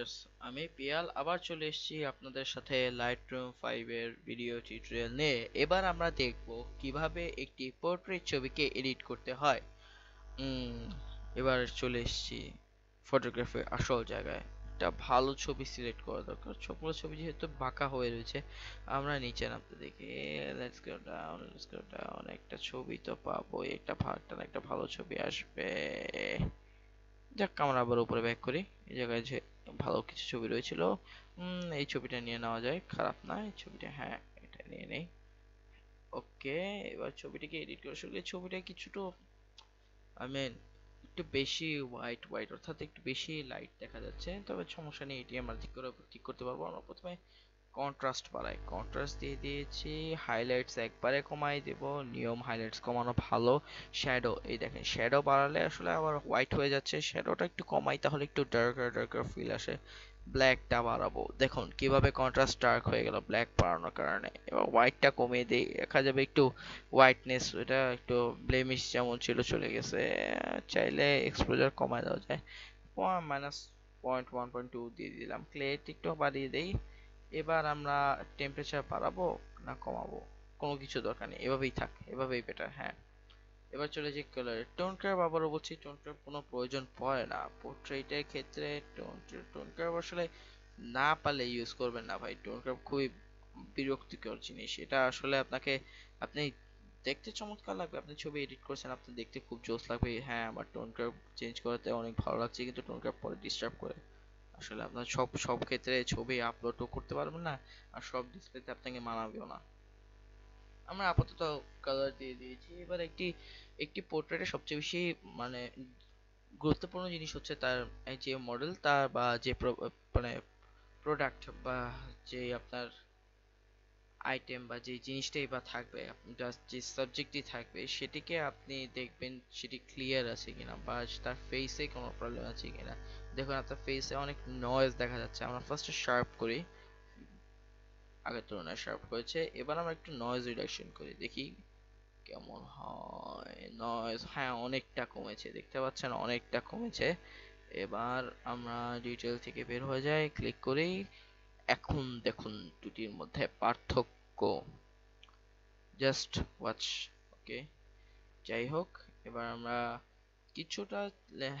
Yes, আমি পিয়াল আবার চলে এসেছি আপনাদের সাথে লাইটরুম 5 এর ভিডিও টিউটোরিয়াল নিয়ে। এবার আমরা দেখব কীভাবে একটি পোর্ট্রেট ছবিকে এডিট করতে হয়। এবার চলে এসেছি ফটোগ্রাফির আসল জায়গায়। একটা ভালো ছবি সিলেক্ট করা দরকার। সবগুলো ছবি যেহেতু বাঁকা হয়ে রয়েছে আমরা নিচে নামতে দেখি। Let's go down let's go down একটা ছবি তো পাবো একটা ভাগটা একটা ভালো ছবি আসবে। যাক আমরা আবার উপরে ব্যাক করি। এই জায়গায় যে ভালো কিছু ছবি রয়েছিল। এই ছবিটা নিয়ে নেওয়া যায়। খারাপ না, এই ছবিটা হ্যাঁ এটা নিয়ে নেই। ওকে, এবার ছবিটাকে এডিট করে সঙ্গে ছবিটা কিছুটা আই মিন একটু বেশি হোয়াইট হোয়াইট অর্থাৎ একটু বেশি লাইট দেখা যাচ্ছে। তবে সমস্যা নেই, এটি আমরা ঠিক করে, ঠিক করতে পারব। আমরা প্রথমে কন্ট্রাস্ট বাড়াই। কন্ট্রাস্ট দিয়ে দিয়েছি হাইলাইটস একবারে কমাই দেব, নিয়ম হাইলাইটস কমানো ভালো। শ্যাডো এই দেখেন শ্যাডো বাড়ালে আসলে আবার হোয়াইট হয়ে যাচ্ছে শ্যাডোটা একটু কমাই তাহলে একটু ডার্কার ডার্কার ফিল আসে। ব্ল্যাকটা বাড়াবো। দেখুন, কীভাবে কন্ট্রাস্ট ডার্ক হয়ে গেল ব্ল্যাক বাড়ানোর কারণে। এবার হোয়াইটটা কমিয়ে দিই, দেখা যাবে একটু হোয়াইটনেস এটা একটু ব্লেমিশ যেমন ছিল চলে গেছে। চাইলে এক্সপোজার কমায় দেওয়া যায়। Minus point one point two দিয়ে দিলাম। ক্লেট একটু বাড়িয়ে দিই। এবার আমরা টেম্পারেচার বাড়াবো না কমাবো? কোনো কিছু দরকার নেই, এভাবেই থাক, এভাবেই বেটার হ্যাঁ। এবার চলে যে কালার টোন কার্ভ আবারও বলছি টোন কার্ভ কোনো প্রয়োজন পড়ে না। পোর্ট্রেটের ক্ষেত্রে টোন টোন আসলে না পারলে ইউজ করবেন না ভাই। টোন কার্ভ খুবই বিরক্তিকর জিনিস। এটা আসলে আপনাকে, আপনি দেখতে চমৎকার লাগবে। আপনি ছবি এডিট করছেন আপনি দেখতে খুব জোস লাগবে। হ্যাঁ আমার টোন কার্ভ চেঞ্জ করাতে অনেক ভালো লাগছে, কিন্তু টোন কার্ভ পরে ডিস্টার্ব করে। আসলে আপনার সব সব ক্ষেত্রে ছবি আপলোডও করতে পারবেন না, আর সব ডিসপ্লেতে আপনাকে মানাবেও না। আমরা আপাতত কালার দিয়ে দিয়েছি। এবার একটি একটি পোর্ট্রেটে সবচেয়ে বেশি মানে গুরুত্বপূর্ণ জিনিস হচ্ছে তার যে মডেল তার বা যে মানে প্রোডাক্ট বা যে আপনার আইটেম বা যে জিনিসটাই বা থাকবে আপনার যে সাবজেক্টই থাকবে, সেটিকে আপনি দেখবেন সেটি ক্লিয়ার আছে কিনা বা তার ফেসে কোনো প্রবলেম আছে কিনা। দেখুন, আপনার ফেসে অনেক নয়েজ দেখা যাচ্ছে। আমরা ফার্স্টে শার্প করি। আগের তুলনায় শার্প করেছে। এবার আমরা একটু নয়েজ রিডাকশন করি। দেখি কেমন হয়। নয়েজ হ্যাঁ অনেকটা কমেছে। দেখতে পাচ্ছেন, অনেকটা কমেছে। এবার আমরা ডিটেল থেকে বের হয়ে যাই ক্লিক করি। এখন দেখুন দুটির মধ্যে পার্থক্য। জাস্ট ওয়াচ ওকে যাই হোক, এবার আমরা কিছুটা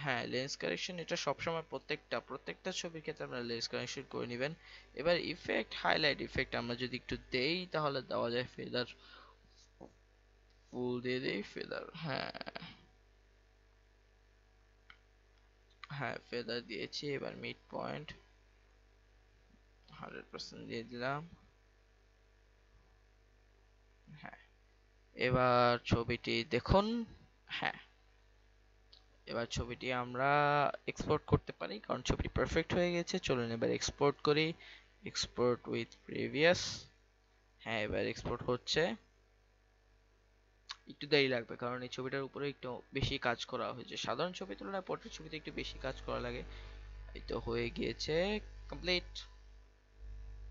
হ্যাঁ লেন্স কারেকশন এটা সবসময় প্রত্যেকটা প্রত্যেকটা ছবির ক্ষেত্রে আপনারা লেন্স কারেকশন করে নেবেন। এবার ইফেক্ট হাইলাইট ইফেক্ট আমরা যদি একটু দেই, তাহলে দেওয়া যায় ফেদার ফুল দিয়ে দেই ফেদার হ্যাঁ। হ্যাঁ ফেদার দিয়েছি, এবার মিড পয়েন্ট হান্ড্রেড পার্সেন্ট দিয়ে দিলাম। হ্যাঁ এবার ছবিটি দেখুন। হ্যাঁ এবার ছবিটি আমরা এক্সপোর্ট করতে পারি, কারণ ছবিটি পারফেক্ট হয়ে গেছে। চলুন এবার এক্সপোর্ট করি। এক্সপোর্ট উইথ প্রিভিয়াস হ্যাঁ এবার এক্সপোর্ট হচ্ছে। একটু দেরি লাগবে, কারণ এই ছবিটার উপরে একটু বেশি কাজ করা হয়েছে। সাধারণ ছবির তুলনায় পোর্ট্রেট ছবিতে একটু বেশি কাজ করা লাগে। এই তো হয়ে গিয়েছে complete